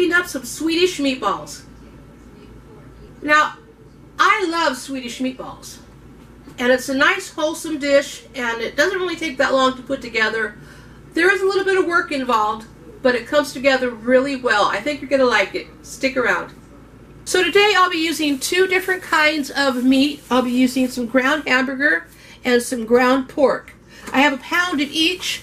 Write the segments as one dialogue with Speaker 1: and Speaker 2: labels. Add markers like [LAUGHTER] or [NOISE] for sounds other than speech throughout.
Speaker 1: cooking up some Swedish meatballs. Now, I love Swedish meatballs. And it's a nice wholesome dish and it doesn't really take that long to put together. There is a little bit of work involved, but it comes together really well. I think you're going to like it. Stick around. So today I'll be using two different kinds of meat. I'll be using some ground hamburger and some ground pork. I have a pound of each,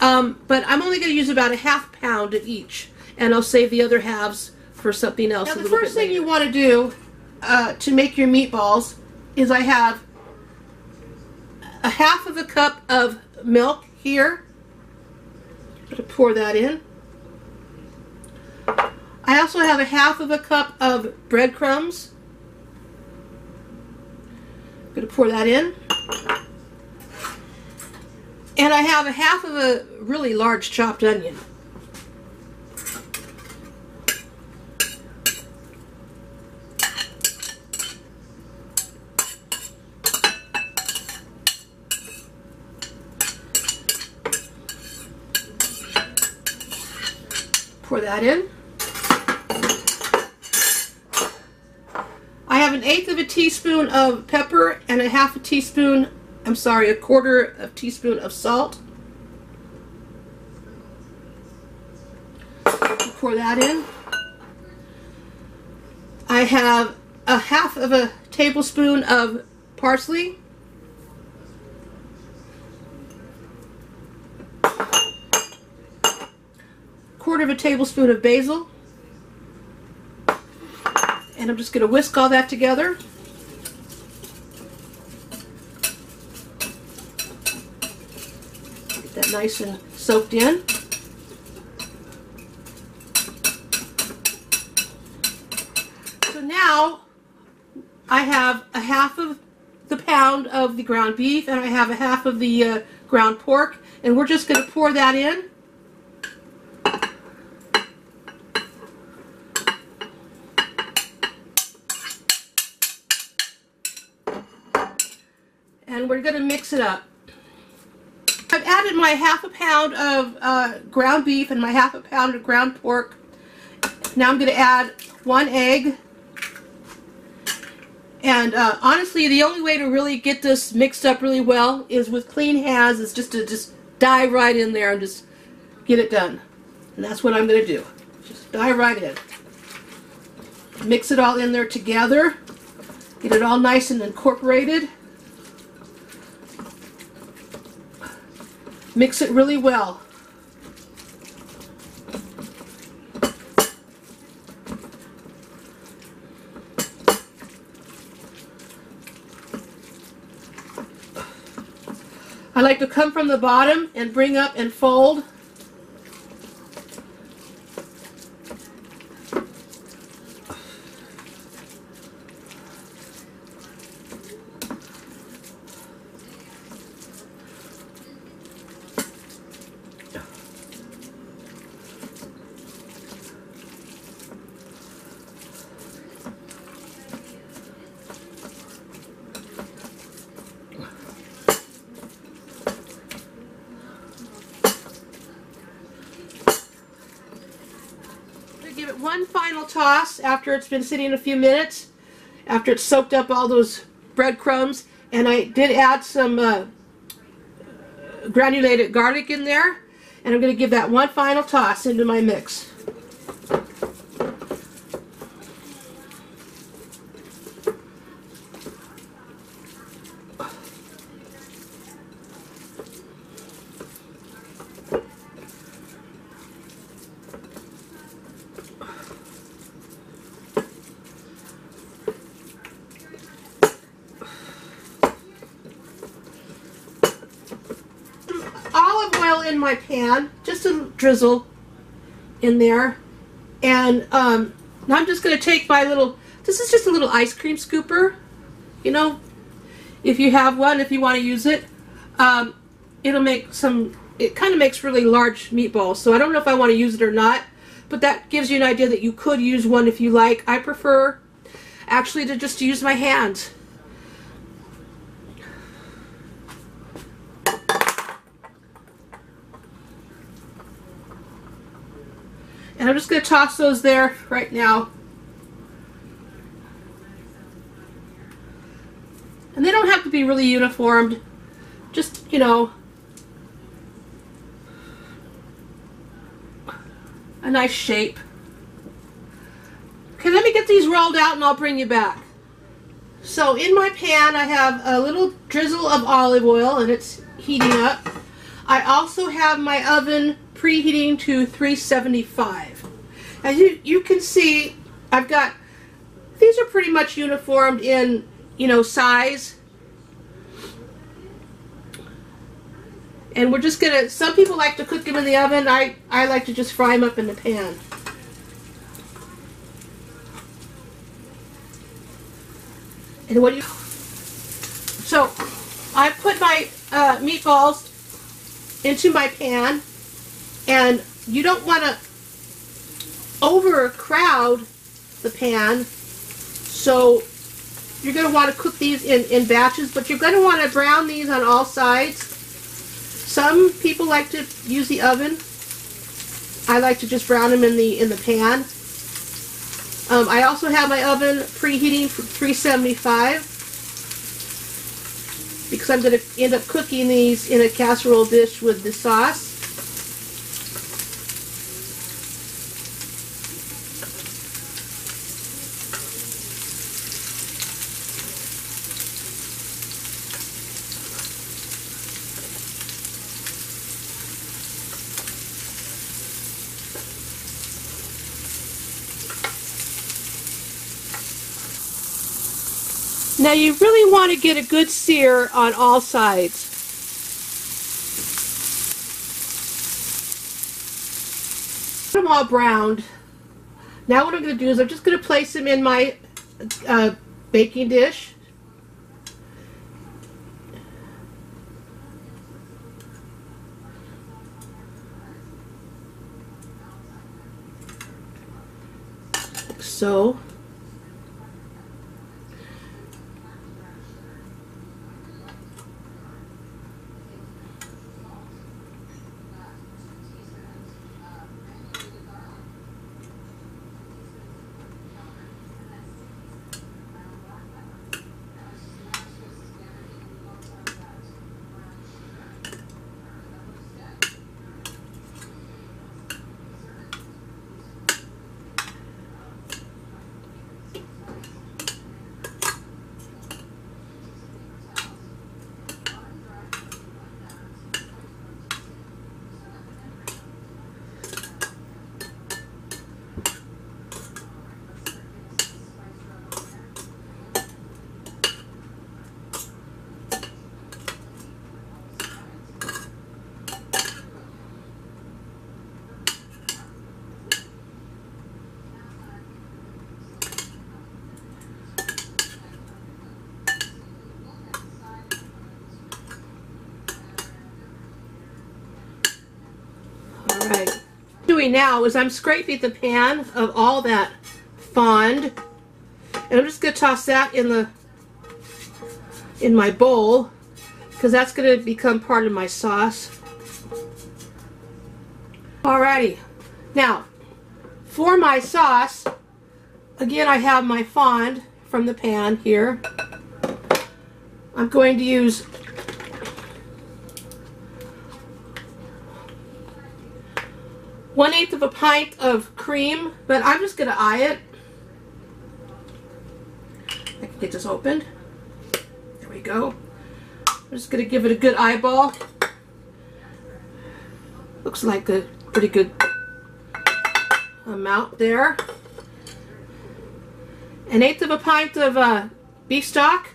Speaker 1: um, but I'm only going to use about a half pound of each, and I'll save the other halves for something else. Now, the first thing you want to do uh, to make your meatballs is I have a half of a cup of milk here. I'm going to pour that in. I also have a half of a cup of breadcrumbs. I'm going to pour that in. And I have a half of a really large chopped onion. Pour that in. I have an eighth of a teaspoon of pepper and a half a teaspoon I'm sorry, a quarter of teaspoon of salt. Pour that in. I have a half of a tablespoon of parsley. Quarter of a tablespoon of basil. And I'm just going to whisk all that together. Get that nice and soaked in. So now I have a half of the pound of the ground beef and I have a half of the uh, ground pork and we're just going to pour that in. We're going to mix it up. I've added my half a pound of uh, ground beef and my half a pound of ground pork. Now I'm going to add one egg. And uh, honestly, the only way to really get this mixed up really well is with clean hands, is just to just dive right in there and just get it done. And that's what I'm going to do. Just dive right in. Mix it all in there together. Get it all nice and incorporated. Mix it really well. I like to come from the bottom and bring up and fold give it one final toss after it's been sitting a few minutes, after it's soaked up all those breadcrumbs. And I did add some uh, granulated garlic in there. And I'm going to give that one final toss into my mix. oil in my pan, just a drizzle in there. And um, now I'm just going to take my little, this is just a little ice cream scooper. You know, if you have one, if you want to use it, um, it'll make some, it kind of makes really large meatballs. So I don't know if I want to use it or not, but that gives you an idea that you could use one if you like. I prefer actually to just use my hands. And I'm just going to toss those there right now. And they don't have to be really uniformed. Just, you know, a nice shape. Okay, let me get these rolled out and I'll bring you back. So in my pan I have a little drizzle of olive oil and it's heating up. I also have my oven preheating to 375. As you, you can see, I've got, these are pretty much uniformed in, you know, size. And we're just gonna, some people like to cook them in the oven. I, I like to just fry them up in the pan. And what do you, so I put my uh, meatballs into my pan and you don't want to overcrowd the pan. So you're going to want to cook these in, in batches but you're going to want to brown these on all sides. Some people like to use the oven. I like to just brown them in the in the pan. Um, I also have my oven preheating for 375 because I'm going to end up cooking these in a casserole dish with the sauce. Now you really want to get a good sear on all sides. Put them all browned. Now what I'm going to do is I'm just going to place them in my uh, baking dish. so. Doing now is I'm scraping the pan of all that fond. And I'm just going to toss that in the in my bowl because that's going to become part of my sauce. Alrighty. Now, for my sauce, again I have my fond from the pan here. I'm going to use one eighth of a pint of cream, but I'm just going to eye it. I can get this opened. There we go. I'm just going to give it a good eyeball. Looks like a pretty good amount there. An eighth of a pint of uh, beef stock.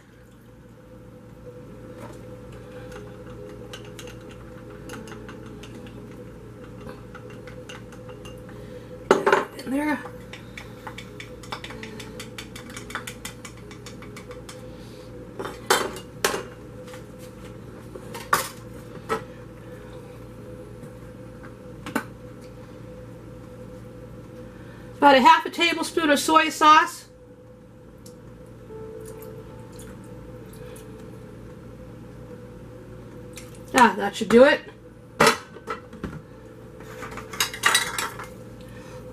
Speaker 1: there. About a half a tablespoon of soy sauce. Ah, that should do it.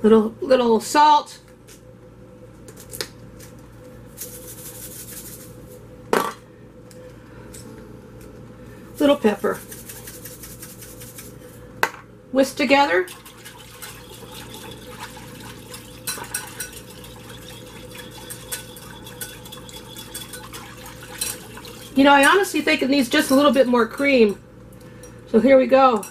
Speaker 1: Little little salt. Little pepper. Whisk together. You know, I honestly think it needs just a little bit more cream. So here we go.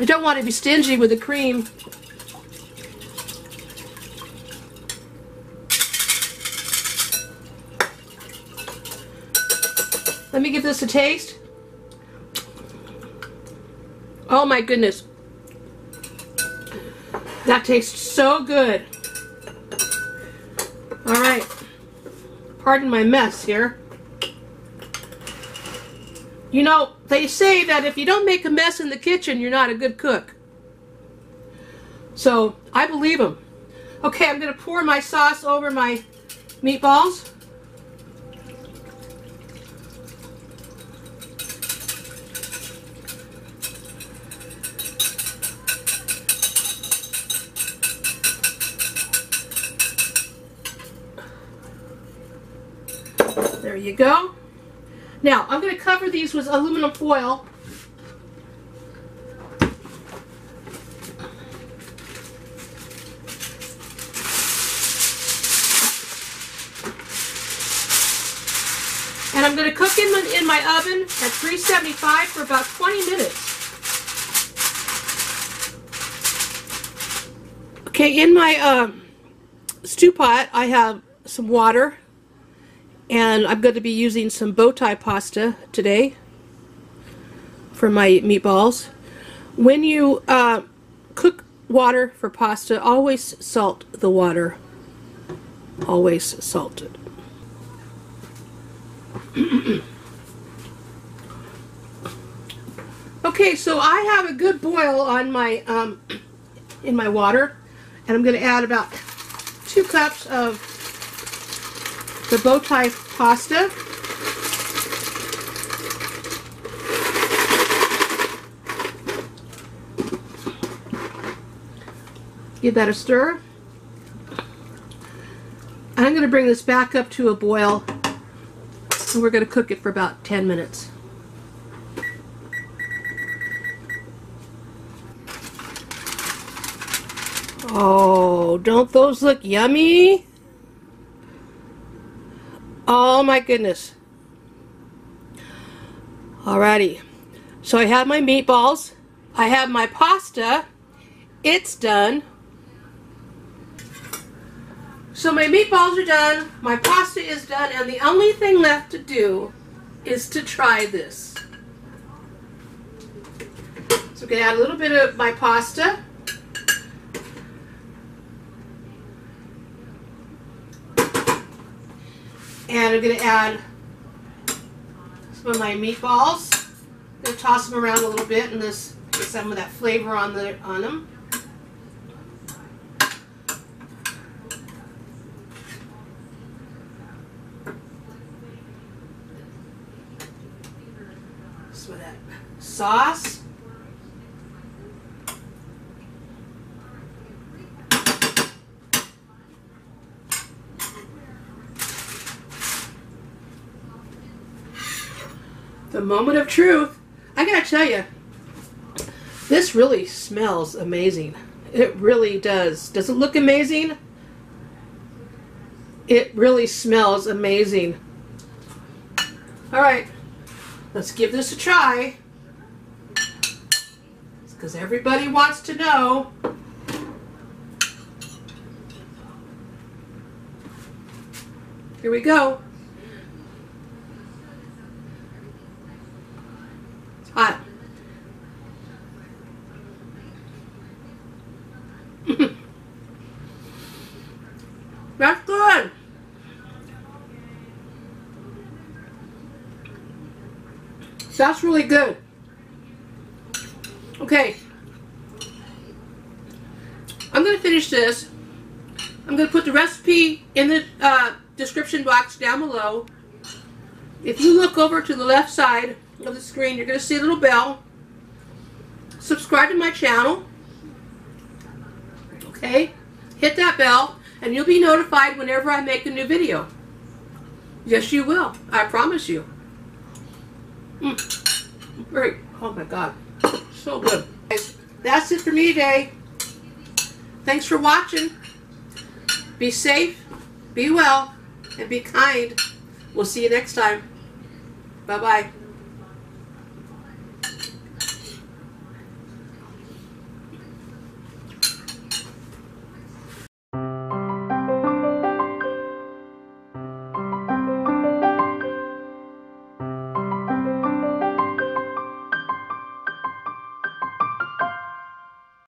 Speaker 1: I don't want to be stingy with the cream. Let me give this a taste. Oh my goodness. That tastes so good. All right. Pardon my mess here. You know, they say that if you don't make a mess in the kitchen, you're not a good cook. So, I believe them. Okay, I'm going to pour my sauce over my meatballs. There you go. Now, I'm going to cover these with aluminum foil. And I'm going to cook in in my oven at 375 for about 20 minutes. Okay, in my uh, stew pot, I have some water and I'm going to be using some bow tie pasta today for my meatballs. When you uh, cook water for pasta, always salt the water. Always salt it. [CLEARS THROAT] okay, so I have a good boil on my um, [CLEARS THROAT] in my water, and I'm going to add about two cups of the bow tie pasta. Give that a stir. I'm going to bring this back up to a boil and we're going to cook it for about 10 minutes. Oh, don't those look yummy? Oh my goodness. Alrighty. So I have my meatballs. I have my pasta. It's done. So my meatballs are done. My pasta is done. And the only thing left to do is to try this. So I'm going to add a little bit of my pasta. And I'm going to add some of my meatballs. I'm going to toss them around a little bit and this get some of that flavor on the on them. Some of that sauce. The moment of truth. I gotta tell you, this really smells amazing. It really does. Does it look amazing? It really smells amazing. All right, let's give this a try. Because everybody wants to know. Here we go. hot. That's good. That's really good. Okay. I'm going to finish this. I'm going to put the recipe in the uh, description box down below. If you look over to the left side of the screen, you're going to see a little bell. subscribe to my channel. Okay? Hit that bell and you'll be notified whenever I make a new video. Yes, you will. I promise you. Mm. Great. Oh my God. So good. That's it for me today. Thanks for watching. Be safe, be well, and be kind. We'll see you next time. Bye bye.